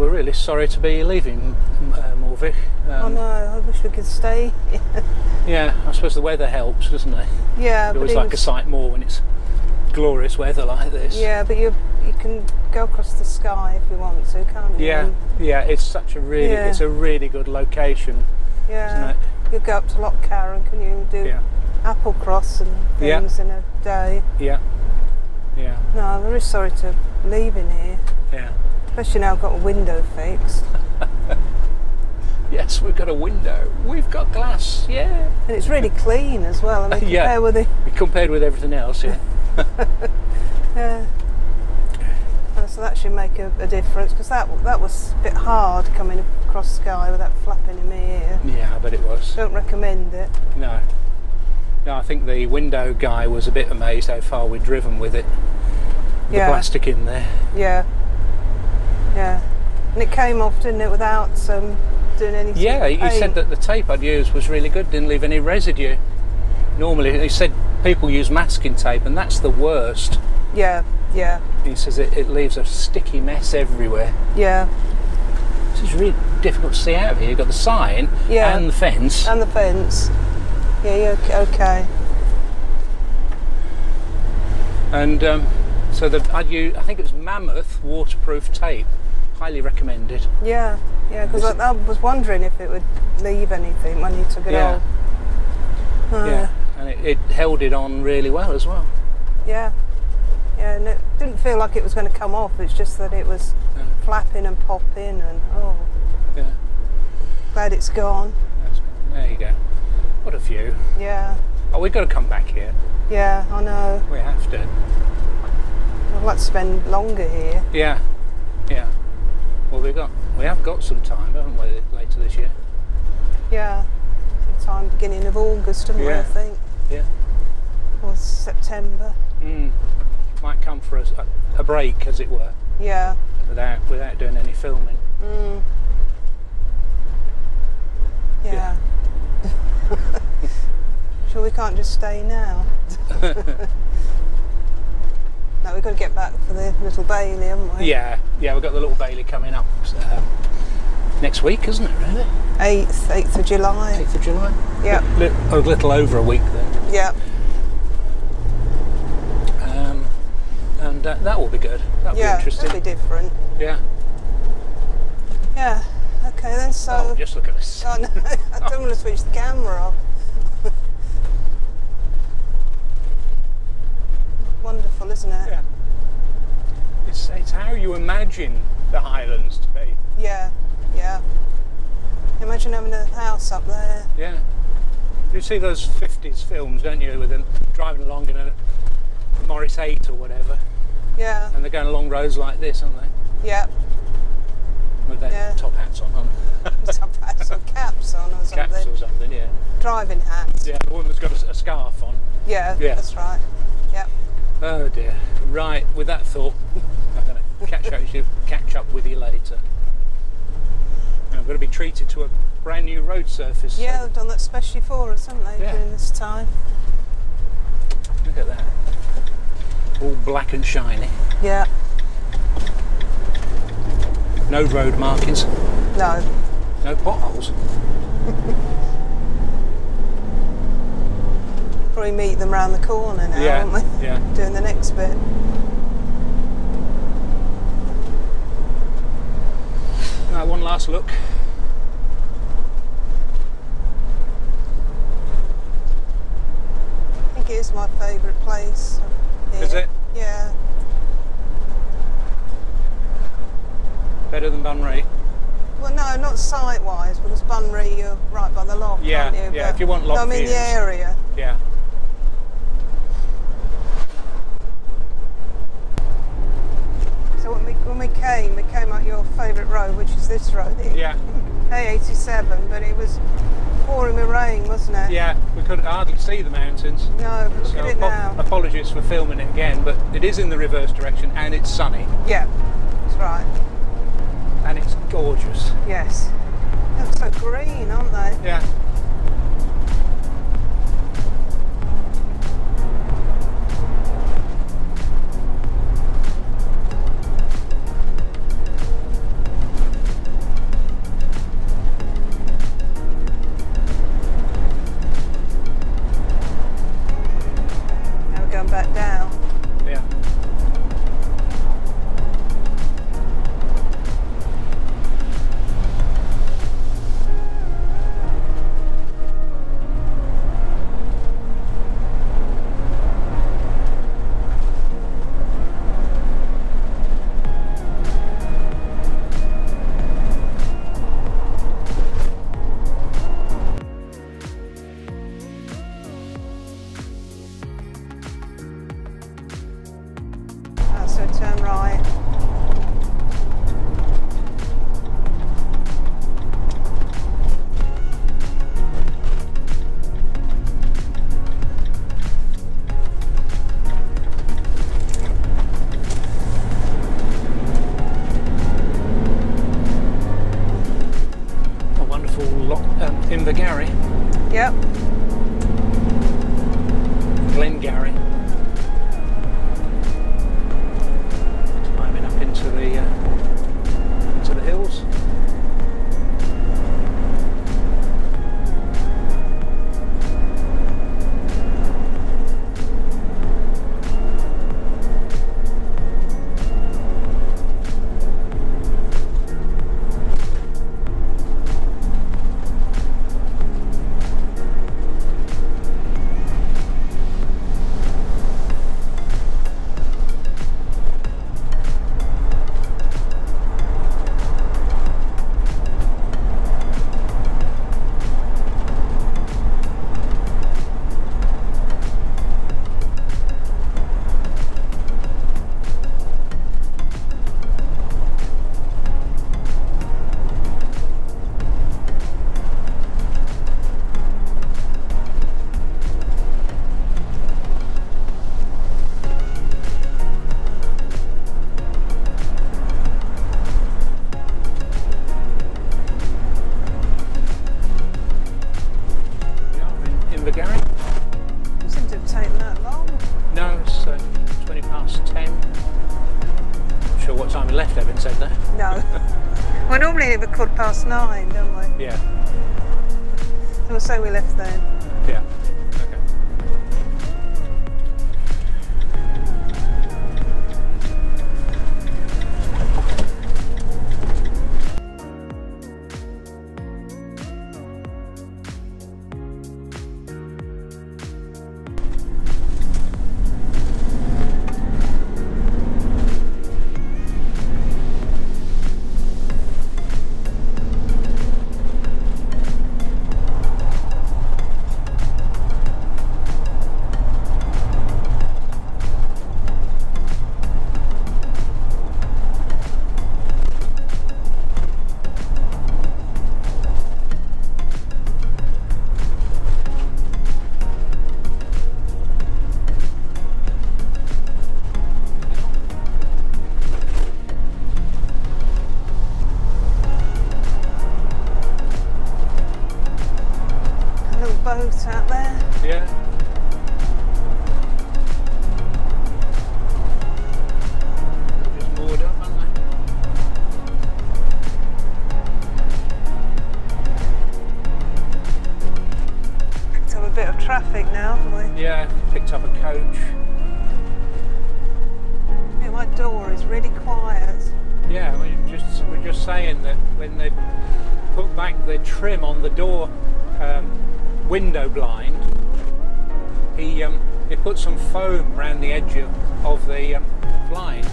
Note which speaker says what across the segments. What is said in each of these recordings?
Speaker 1: we're really sorry to be leaving uh, Morvich.
Speaker 2: I
Speaker 1: Um,
Speaker 2: know. I wish we could stay.
Speaker 1: yeah, I suppose the weather helps, doesn't it?
Speaker 2: yeah,
Speaker 1: It
Speaker 2: it
Speaker 1: like a sight more when it's glorious weather like this.
Speaker 2: Yeah, but you you can go across the Skye if you want to, can't you?
Speaker 1: Yeah, yeah, it's such a really,
Speaker 2: Yeah.
Speaker 1: it's a really good location,
Speaker 2: yeah.
Speaker 1: isn't it?
Speaker 2: You go up to Loch Carron, can you do
Speaker 1: Yeah,
Speaker 2: Applecross and
Speaker 1: Yeah.
Speaker 2: things in a day?
Speaker 1: yeah, yeah,
Speaker 2: No, I'm very sorry to leave in here,
Speaker 1: yeah.
Speaker 2: Especially now I've got a window fixed.
Speaker 1: Yes, we've got a window. We've got glass. Yeah.
Speaker 2: And it's really clean as well. I mean,
Speaker 1: Yeah.
Speaker 2: compare with the
Speaker 1: Compared with everything else, yeah.
Speaker 2: yeah. Uh, so that should make a, a difference because that that was a bit hard coming across Skye with that flapping in my ear.
Speaker 1: Yeah, I bet it was.
Speaker 2: Don't recommend it.
Speaker 1: No. No, I think the window guy was a bit amazed how far we'd driven with it. The
Speaker 2: Yeah.
Speaker 1: plastic in there.
Speaker 2: Yeah. Yeah. And it came off, didn't it, without um, doing anything?
Speaker 1: Yeah, he
Speaker 2: paint.
Speaker 1: said that the tape I'd used was really good, didn't leave any residue. Normally, he said people use masking tape, and that's the worst.
Speaker 2: Yeah, yeah,
Speaker 1: He says it, it leaves a sticky mess everywhere.
Speaker 2: yeah.
Speaker 1: This is really difficult to see out of here. You've got the sign
Speaker 2: Yeah.
Speaker 1: and the fence.
Speaker 2: And the fence. Yeah, yeah, okay. okay.
Speaker 1: And um, so the, I'd use, I think it was Mammoth waterproof tape. Highly recommended.
Speaker 2: Yeah, yeah, because I, I was wondering if it would leave anything when you took it
Speaker 1: Yeah.
Speaker 2: off. Uh,
Speaker 1: Yeah, and it, it held it on really well as well.
Speaker 2: Yeah. Yeah, and it didn't feel like it was going to come off. It's just that it was
Speaker 1: Yeah.
Speaker 2: flapping and popping, and oh,
Speaker 1: Yeah,
Speaker 2: glad it's gone.
Speaker 1: there you go. What a view.
Speaker 2: Yeah,
Speaker 1: Oh, we've got to come back here.
Speaker 2: yeah, I know.
Speaker 1: We have to.
Speaker 2: I'd like to spend longer here.
Speaker 1: Yeah. Well, we got we have got some time, haven't we, later this year?
Speaker 2: Yeah, time beginning of August, haven't we, I think,
Speaker 1: Yeah.
Speaker 2: or September.
Speaker 1: Mm. Might come for us a, a break, as it were,
Speaker 2: Yeah.
Speaker 1: without without doing any filming.
Speaker 2: Mm. Yeah. sure, we can't just stay now. no, we've got to get back for the little Bailey, haven't we?
Speaker 1: Yeah, yeah. We've got the little Bailey coming up um, next week, isn't it? Really?
Speaker 2: 8th, 8th of July.
Speaker 1: Eighth of July.
Speaker 2: Yeah.
Speaker 1: Li- a little over a week then.
Speaker 2: Yeah.
Speaker 1: Um, and uh, that will be good. That'll be
Speaker 2: Yeah,
Speaker 1: interesting.
Speaker 2: that'll be different.
Speaker 1: Yeah.
Speaker 2: Yeah. Okay then, so.
Speaker 1: Oh, just look at this.
Speaker 2: Oh, no, I don't want to switch the camera off. Wonderful, isn't it?
Speaker 1: Yeah. It's, it's how you imagine the Highlands to be.
Speaker 2: Yeah, yeah. Imagine having a house up there.
Speaker 1: Yeah. You see those 50s films, don't you, with them driving along in a Morris 8 or whatever,
Speaker 2: Yeah,
Speaker 1: and they're going along roads like this, aren't they?
Speaker 2: yeah.
Speaker 1: With their
Speaker 2: Yeah.
Speaker 1: top hats on, aren't they?
Speaker 2: Some hats or caps on or something.
Speaker 1: Caps or something, yeah.
Speaker 2: Driving hats.
Speaker 1: Yeah, the woman's got a, a scarf on.
Speaker 2: Yeah,
Speaker 1: Yeah.
Speaker 2: that's right.
Speaker 1: Oh dear. Right, with that thought, I'm going to catch up, with you, catch up with you later. I'm going to be treated to a brand new road surface. so
Speaker 2: Yeah, they've done that specially for us, haven't they,
Speaker 1: Yeah.
Speaker 2: during this time?
Speaker 1: Look at that. All black and shiny.
Speaker 2: Yeah.
Speaker 1: No road markings,
Speaker 2: No.
Speaker 1: no potholes.
Speaker 2: Probably meet them round the corner now,
Speaker 1: Yeah,
Speaker 2: won't we?
Speaker 1: yeah.
Speaker 2: Doing the next bit.
Speaker 1: Right, one last look.
Speaker 2: I think it is my favourite place.
Speaker 1: Is it?
Speaker 2: Yeah.
Speaker 1: Better than Bunree.
Speaker 2: Well, no, not site-wise, because Bunree, you're right by the lock,
Speaker 1: Yeah,
Speaker 2: aren't you?
Speaker 1: yeah,
Speaker 2: But-
Speaker 1: if you want lock
Speaker 2: I mean
Speaker 1: views.
Speaker 2: the area.
Speaker 1: Yeah.
Speaker 2: So when we came, we came up your favourite road, which is this road here.
Speaker 1: Yeah.
Speaker 2: A87, but it was pouring with rain, wasn't it?
Speaker 1: Yeah. We could hardly see the mountains.
Speaker 2: No, but look
Speaker 1: So
Speaker 2: at it now.
Speaker 1: apologies for filming it again, but it is in the reverse direction and it's sunny
Speaker 2: Yeah, that's right.
Speaker 1: and it's gorgeous.
Speaker 2: Yes. They're so green, aren't they?
Speaker 1: Yeah. We left, having said that.
Speaker 2: No. well, normally leave at quarter past nine, don't we?
Speaker 1: Yeah,
Speaker 2: So we'll say we left then.
Speaker 1: Foam around the edge of, of the um, blind,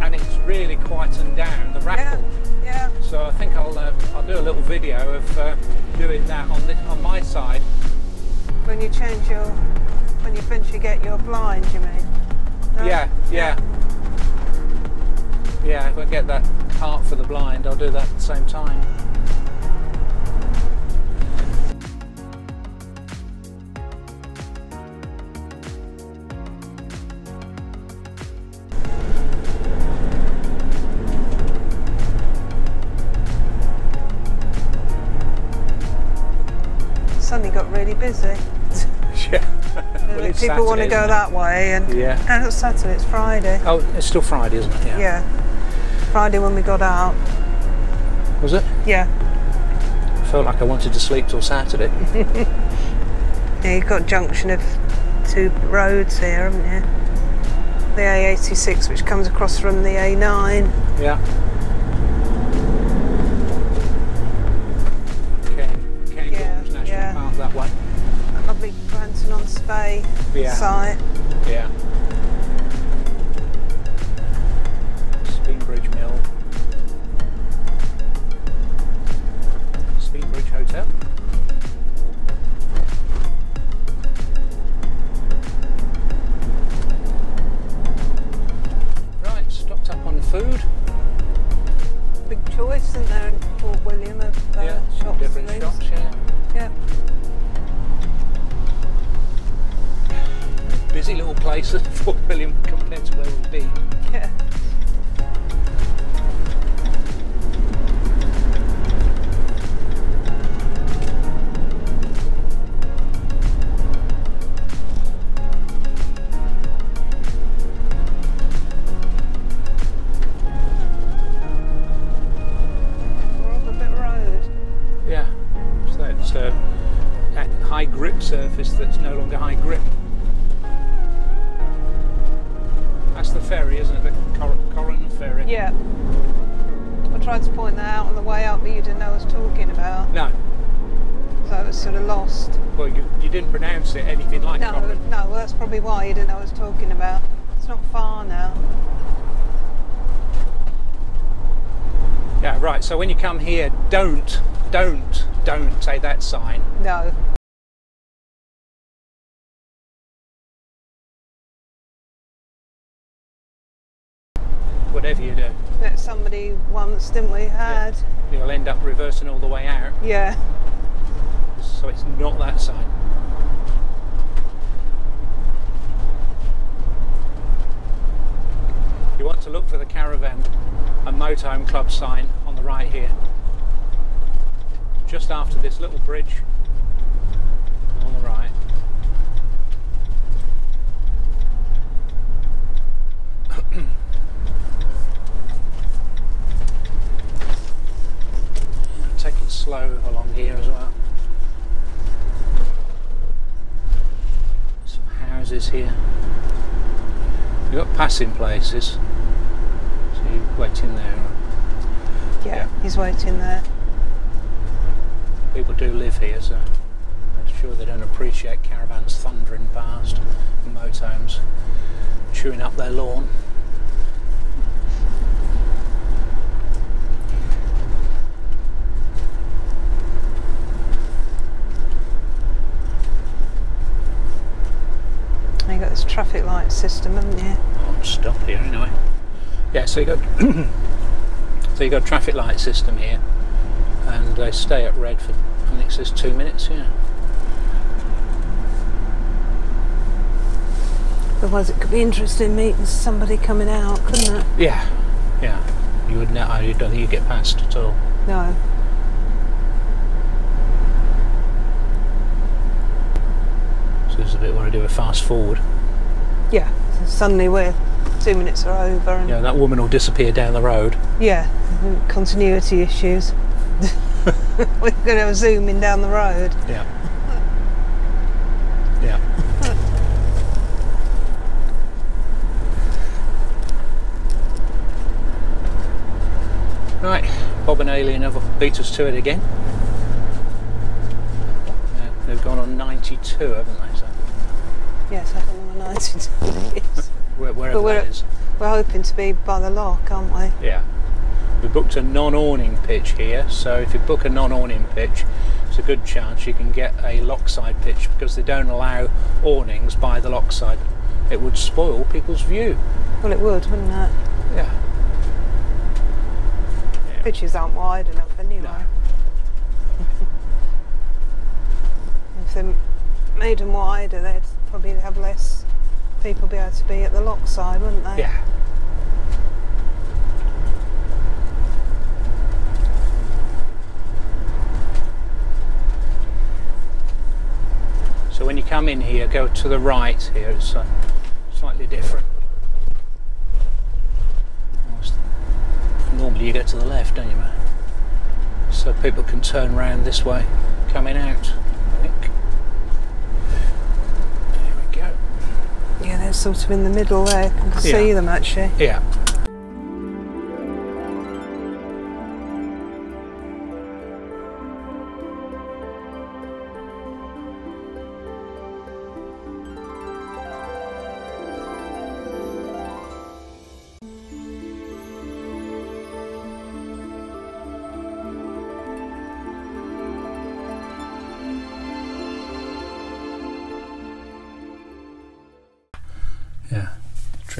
Speaker 1: and it's really quietened down the rattle.
Speaker 2: yeah. yeah.
Speaker 1: So I think I'll uh, I'll do a little video of uh, doing that on this on my side.
Speaker 2: When you change your, when you eventually get your blind, you mean? No?
Speaker 1: Yeah, yeah. Yeah, if I get that part for the blind, I'll do that at the same time.
Speaker 2: People want to go that way, and
Speaker 1: Yeah.
Speaker 2: Uh, no, it's Saturday. It's Friday.
Speaker 1: Oh, it's still Friday, isn't it? Yeah.
Speaker 2: Yeah. Friday when we got out.
Speaker 1: Was it?
Speaker 2: Yeah.
Speaker 1: I felt like I wanted to sleep till Saturday.
Speaker 2: Yeah, you've got a junction of two roads here, haven't you? The A86, which comes across from the A9.
Speaker 1: yeah.
Speaker 2: Spey
Speaker 1: Yeah.
Speaker 2: site.
Speaker 1: Yeah.
Speaker 2: compared to where we'll be.
Speaker 1: Yeah. Yeah, so it's
Speaker 2: a
Speaker 1: high grip surface that's no longer high grip. Ferry, isn't it? The Cor- Corran ferry.
Speaker 2: Yeah. I tried to point that out on the way up, but you didn't know I was talking about.
Speaker 1: No,
Speaker 2: So I was sort of lost.
Speaker 1: well, you, you didn't pronounce it anything like
Speaker 2: No,
Speaker 1: Corran.
Speaker 2: no, well, that's probably why you didn't know I was talking about. It's not far now.
Speaker 1: Yeah, right. So when you come here, don't, don't, don't take that sign.
Speaker 2: No.
Speaker 1: Whatever you do,
Speaker 2: Met somebody once, didn't we? Had.
Speaker 1: you'll end up reversing all the way out.
Speaker 2: Yeah.
Speaker 1: So it's not that sign. You want to look for the caravan and motorhome club sign on the right here. Just after this little bridge on the right. Take it slow along here as well. Some houses here. You've got passing places. So you wait in there.
Speaker 2: Yeah.
Speaker 1: Yeah.
Speaker 2: He's waiting there.
Speaker 1: People do live here, so I'm sure they don't appreciate caravans thundering past and motorhomes chewing up their lawn.
Speaker 2: And you got this light system, haven't you?
Speaker 1: I'll stop here anyway. Yeah, so you got so you got a traffic light system here, and they stay at red for I think it says two minutes. Yeah.
Speaker 2: Otherwise, it could be interesting meeting somebody coming out, couldn't it?
Speaker 1: Yeah, yeah. You would. Ne- I don't think you get past at all.
Speaker 2: No.
Speaker 1: So this is a bit where I do a fast forward.
Speaker 2: Yeah. Suddenly we're two minutes are over, and
Speaker 1: Yeah, that woman will disappear down the road.
Speaker 2: yeah, continuity issues. we're going to zoom in down the road.
Speaker 1: Yeah. Yeah. Right, Bob and Alien have beat us to it again. Uh, they've gone on 92, haven't they? So
Speaker 2: Yes, I think we're 92 years.
Speaker 1: where- wherever
Speaker 2: But we're-
Speaker 1: that is.
Speaker 2: We're hoping to be by the lock, aren't we?
Speaker 1: Yeah. We booked a non-awning pitch here, so if you book a non-awning pitch, it's a good chance you can get a lockside pitch because they don't allow awnings by the lockside. It would spoil people's view.
Speaker 2: Well, it would, wouldn't it?
Speaker 1: Yeah. Yeah.
Speaker 2: Pitches aren't wide enough anyway.
Speaker 1: No.
Speaker 2: If they made them wider, they'd probably have less people be able to be at the lock side, wouldn't they?
Speaker 1: Yeah. So when you come in here, go to the right here. It's uh, slightly different. Normally you go to the left, don't you, man? So people can turn round this way, coming out. I think. There we go.
Speaker 2: Yeah, they're sort of in the middle there. You can
Speaker 1: Yeah.
Speaker 2: see them actually.
Speaker 1: Yeah,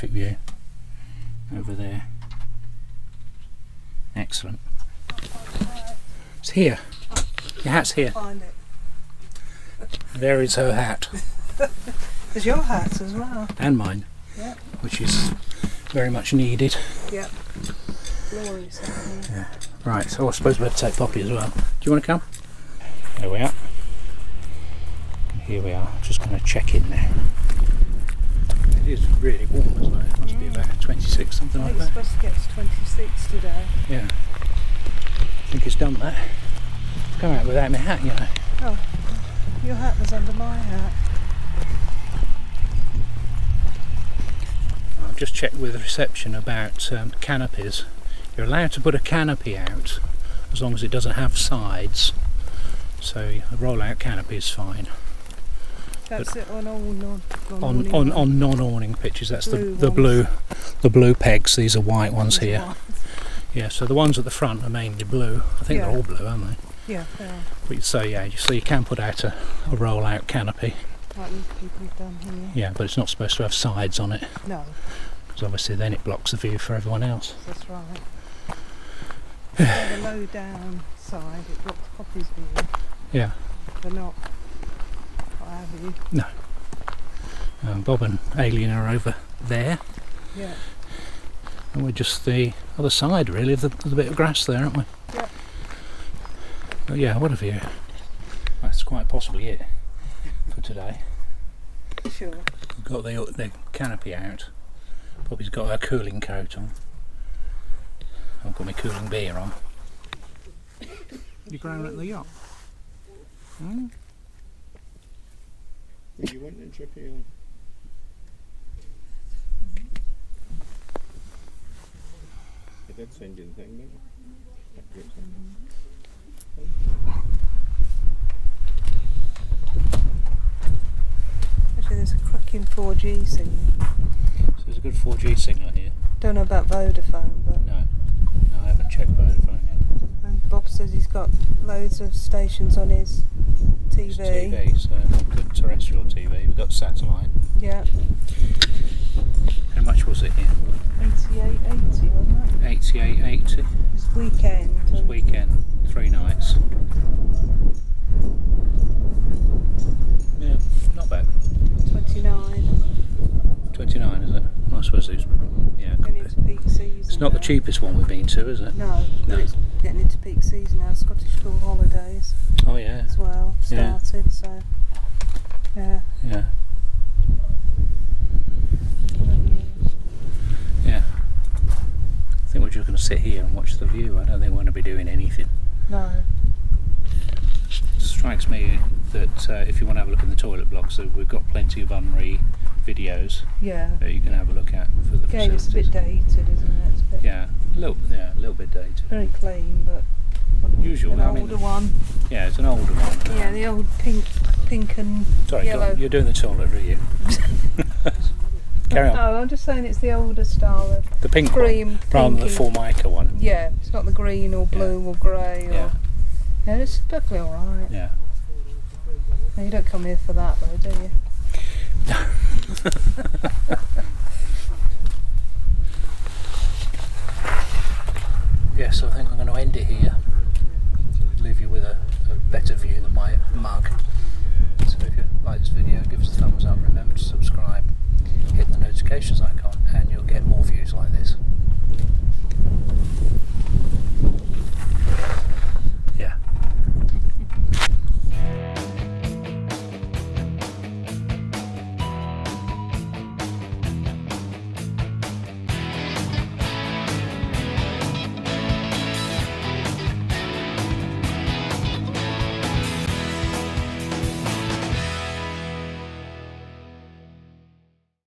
Speaker 1: terrific view over there. Excellent. It's here. Your hat's here. There is her hat
Speaker 2: There's your hat as well.
Speaker 1: and mine,
Speaker 2: Yeah.
Speaker 1: which is very much needed.
Speaker 2: Yeah. Laurie's yeah.
Speaker 1: Right, so I suppose we have to take Poppy as well. Do you want to come? There we are. And here we are. Just going to check in now. It is really warm, isn't it? It must be about 26, something like
Speaker 2: think it's
Speaker 1: that.
Speaker 2: supposed to get to 26 today.
Speaker 1: Yeah. I think it's done that. Come out without my hat, you know.
Speaker 2: Oh, Your hat was under my hat.
Speaker 1: I've just checked with the reception about um, canopies. You're allowed to put a canopy out as long as it doesn't have sides. So a roll-out canopy is fine.
Speaker 2: That's it on all non
Speaker 1: On
Speaker 2: non-awning
Speaker 1: on,
Speaker 2: ones.
Speaker 1: on non-awning pictures, that's
Speaker 2: Blue
Speaker 1: the the blue the blue pegs. These are white ones
Speaker 2: These
Speaker 1: here.
Speaker 2: ones.
Speaker 1: Yeah. So the ones at the front are mainly blue. I think
Speaker 2: Yeah.
Speaker 1: they're all blue, aren't they?
Speaker 2: Yeah, they are.
Speaker 1: But so yeah, you- so you can put out a, a roll-out canopy.
Speaker 2: Like these people have done here.
Speaker 1: Yeah, but it's not supposed to have sides on it
Speaker 2: No,
Speaker 1: because obviously then it blocks the view for everyone else.
Speaker 2: that's right. so the low down side, it blocks Poppy's view.
Speaker 1: Yeah.
Speaker 2: They're not. Have you?
Speaker 1: Um, Bob and Alien are over there.
Speaker 2: Yeah.
Speaker 1: And we're just the other side, really, of the, of the bit of grass there, aren't we?
Speaker 2: Yeah.
Speaker 1: But yeah, what a view. That's quite possibly it for today.
Speaker 2: Sure.
Speaker 1: We've got the, the canopy out. Bobby's got her cooling coat on. I've got my cooling beer on. You're growing at the yacht? Hmm?
Speaker 3: You went in Chippy You did send you the thing, didn't you? That group thing.
Speaker 2: Actually, there's a cracking 4G signal.
Speaker 1: So there's a good 4G signal here.
Speaker 2: Don't know about Vodafone, but
Speaker 1: No, no I haven't checked Vodafone yet.
Speaker 2: and Bob says he's got loads of stations on his
Speaker 1: It's TV, so good terrestrial TV. We've got satellite.
Speaker 2: Yeah,
Speaker 1: How much was it here?
Speaker 2: 8880, wasn't it?
Speaker 1: 88.80
Speaker 2: This weekend. and-
Speaker 1: weekend, three nights. Yeah, not bad.
Speaker 2: 29.
Speaker 1: 29 is it? I suppose it's yeah.
Speaker 2: Getting peak season.
Speaker 1: It's not the cheapest one we've been to, is it?
Speaker 2: No,
Speaker 1: No.
Speaker 2: Getting into peak season now. Scottish school holidays
Speaker 1: Oh yeah,
Speaker 2: as well
Speaker 1: Yeah.
Speaker 2: started, so yeah.
Speaker 1: yeah, yeah. I think we're just going to sit here and watch the view. I don't think we're going to be doing anything.
Speaker 2: No,
Speaker 1: It strikes me that uh, if you want to have a look in the toilet blocks, so we've got plenty of unre videos
Speaker 2: yeah.
Speaker 1: that you can have a look at for the
Speaker 2: Again, it's a bit dated, isn't it? A
Speaker 1: Yeah, a little, yeah, a little bit dated.
Speaker 2: very clean, but
Speaker 1: Usual,
Speaker 2: an
Speaker 1: I mean,
Speaker 2: older one.
Speaker 1: Yeah, it's an older one.
Speaker 2: Yeah, the old pink, pink and
Speaker 1: Sorry,
Speaker 2: yellow.
Speaker 1: you're doing the toilet review. Carry on.
Speaker 2: No, I'm just saying it's the older style of
Speaker 1: The pink
Speaker 2: cream,
Speaker 1: one, rather than the. Formica one.
Speaker 2: Yeah, it's not the green or blue or grey or.
Speaker 1: Yeah,
Speaker 2: Yeah, it's perfectly alright.
Speaker 1: yeah.
Speaker 2: No, you don't come here for that though, do you?
Speaker 1: Yeah, so I think I'm going to end it here. Leave you with a, a better view than my mug.